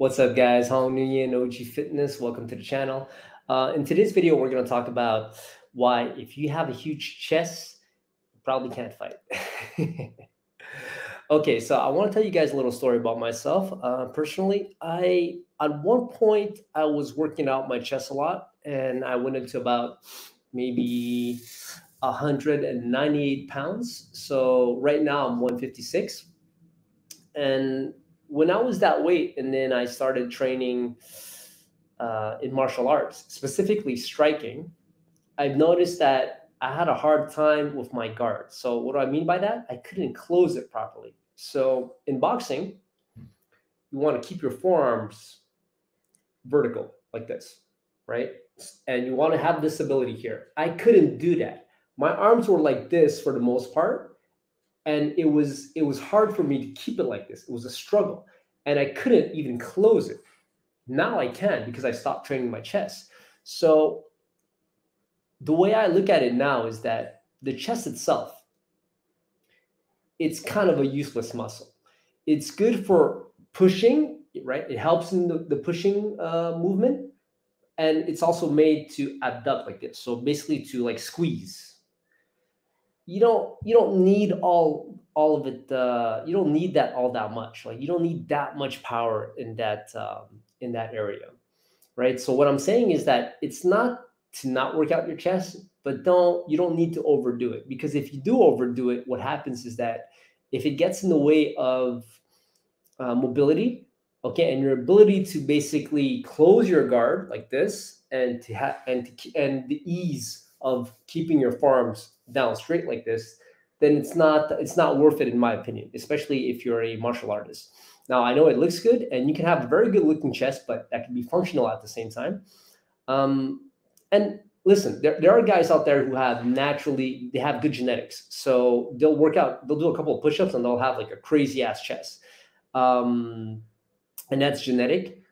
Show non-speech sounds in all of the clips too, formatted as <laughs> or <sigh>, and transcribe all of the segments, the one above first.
What's up, guys? Hong Nguyen, OG Fitness. Welcome to the channel. Uh, in today's video, we're going to talk about why, if you have a huge chest, you probably can't fight. <laughs> okay, so I want to tell you guys a little story about myself. Uh, personally, I at one point I was working out my chest a lot, and I went into about maybe 198 pounds. So right now I'm 156, and when I was that weight, and then I started training uh, in martial arts, specifically striking, I've noticed that I had a hard time with my guard. So what do I mean by that? I couldn't close it properly. So in boxing, you want to keep your forearms vertical like this, right? And you want to have this ability here. I couldn't do that. My arms were like this for the most part and it was it was hard for me to keep it like this. It was a struggle. And i couldn't even close it. Now i can because i stopped training my chest. So the way i look at it now is that the chest itself it's kind of a useless muscle. It's good for pushing right? It helps in the, the pushing uh, movement. And it's also made to abduct like this. So basically to like squeeze you don't you don't need all all of it uh, you don't need that all that much. Like you don't need that much power in that um, in that area right? So what i'm saying is that it's not to not work out your chest but don't you don't need to overdo it. Because if you do overdo it what happens is that if it gets in the way of uh, mobility okay and your ability to basically close your guard like this and to have and to and the ease of keeping your forearms down straight like this, then it's not it's not worth it in my opinion, especially if you're a martial artist. Now I know it looks good, and you can have a very good looking chest, but that can be functional at the same time. Um, and listen, there, there are guys out there who have naturally they have good genetics, so they'll work out, they'll do a couple of push-ups, and they'll have like a crazy ass chest, um, and that's genetic,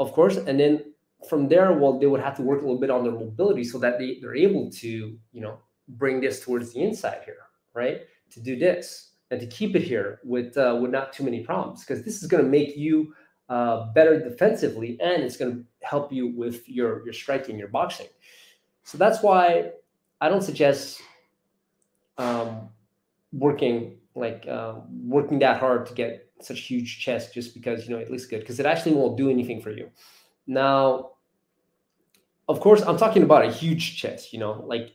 of course. And then from there, well, they would have to work a little bit on their mobility so that they, they're able to, you know, bring this towards the inside here, right? To do this and to keep it here with uh, with not too many problems, because this is going to make you uh, better defensively and it's going to help you with your your striking, your boxing. So that's why I don't suggest um, working like uh, working that hard to get such huge chest just because you know it looks good because it actually won't do anything for you. Now, of course, I'm talking about a huge chest. You know, like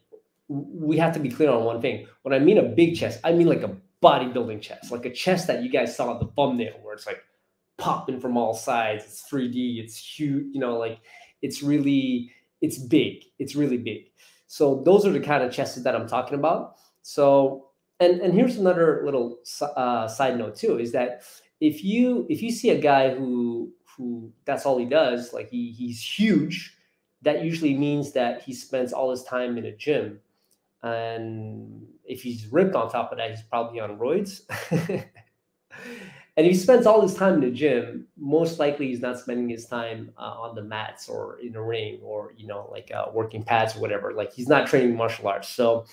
we have to be clear on one thing. When I mean a big chest, I mean like a bodybuilding chest, like a chest that you guys saw at the thumbnail, where it's like popping from all sides. It's 3D. It's huge. You know, like it's really it's big. It's really big. So those are the kind of chests that I'm talking about. So and and here's another little uh, side note too is that if you if you see a guy who who that's all he does, like he he's huge, that usually means that he spends all his time in a gym and if he's ripped on top of that, he's probably on roids. <laughs> and if he spends all his time in the gym, most likely he's not spending his time uh, on the mats or in the ring or you know like uh, working pads or whatever. Like he's not training martial arts. So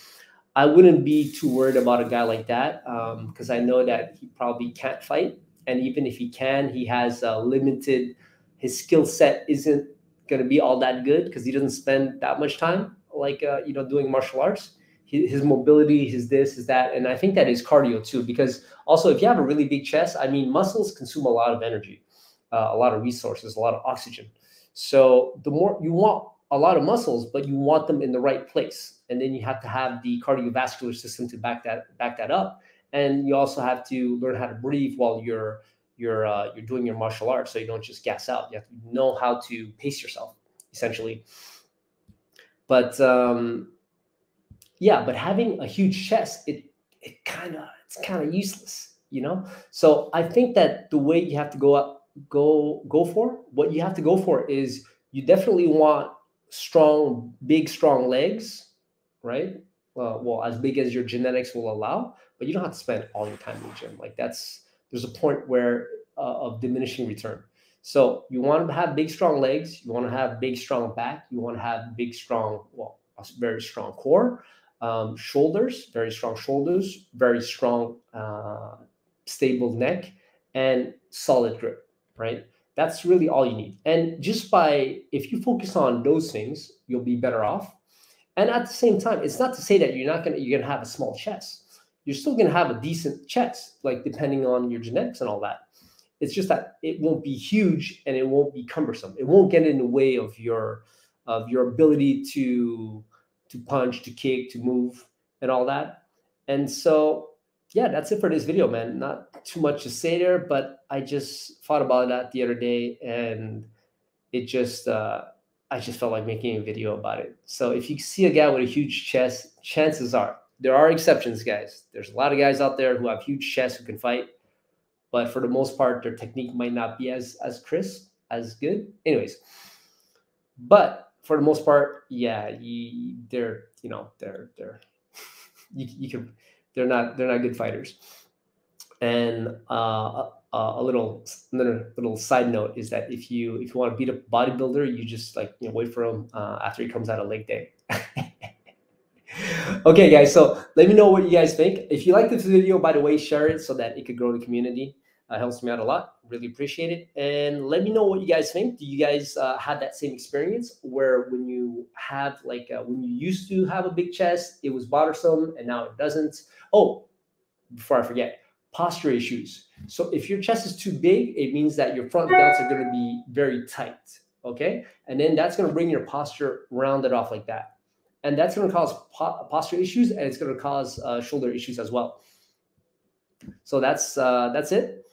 I wouldn't be too worried about a guy like that because um, I know that he probably can't fight, and even if he can, he has a limited. His skill set isn't going to be all that good because he doesn't spend that much time like uh, you know doing martial arts. His mobility his this his that and i think that is cardio too because also if you have a really big chest i mean muscles consume a lot of energy uh, a lot of resources a lot of oxygen. So the more you want a lot of muscles but you want them in the right place. And then you have to have the cardiovascular system to back that back that up and you also have to learn how to breathe while you're you're uh, you're doing your martial arts so you don't just gas out you have to know how to pace yourself essentially but um, yeah, but having a huge chest, it it kind of it's kind of useless, you know. So I think that the way you have to go up, go go for what you have to go for is you definitely want strong, big, strong legs, right? Uh, well, as big as your genetics will allow, but you don't have to spend all your time in the gym. Like that's there's a point where uh, of diminishing return. So you want to have big, strong legs. You want to have big, strong back. You want to have big, strong, well, very strong core. Um, shoulders, very strong shoulders, very strong, uh, stable neck, and solid grip, right? That's really all you need. And just by, if you focus on those things, you'll be better off. And at the same time, it's not to say that you're not to, you're to have a small chest. You're still going to have a decent chest, like depending on your genetics and all that. It's just that it won't be huge and it won't be cumbersome. It won't get in the way of your, of your ability to, to punch, to kick, to move and all that. And so yeah, that's it for this video, man. Not too much to say there, but I just thought about that the other day and it just, uh, I just felt like making a video about it. So if you see a guy with a huge chest, chances are there are exceptions, guys. There's a lot of guys out there who have huge chests who can fight, but for the most part, their technique might not be as as crisp, as good. Anyways, but for the most part, yeah, you, they're you know they're they're <laughs> you, you can they're not they're not good fighters. And uh, a, little another little side note is that if you if you want to beat a bodybuilder, you just like you know wait for him uh, after he comes out of leg day. <laughs> okay, guys. So let me know what you guys think. If you like this video, by the way, share it so that it could grow the community. Uh, helps me out a lot. Really appreciate it. And let me know what you guys think. Do you guys uh, have that same experience where when you have like uh, when you used to have a big chest, it was bothersome and now it doesn't? Oh, before I forget, posture issues. So if your chest is too big, it means that your front delts are going to be very tight. Okay. And then that's going to bring your posture rounded off like that. And that's going to cause po posture issues and it's going to cause uh, shoulder issues as well. So that's uh, that's it.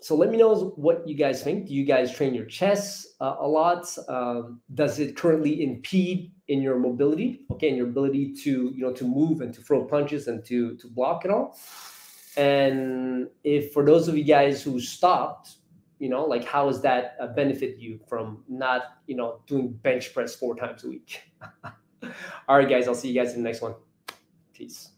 So let me know what you guys think. Do you guys train your chest uh, a lot? Um, does it currently impede in your mobility? Okay, and your ability to you know to move and to throw punches and to to block and all. And if for those of you guys who stopped, you know, like how does that uh, benefit you from not you know doing bench press four times a week? <laughs> all right, guys, I'll see you guys in the next one. Peace.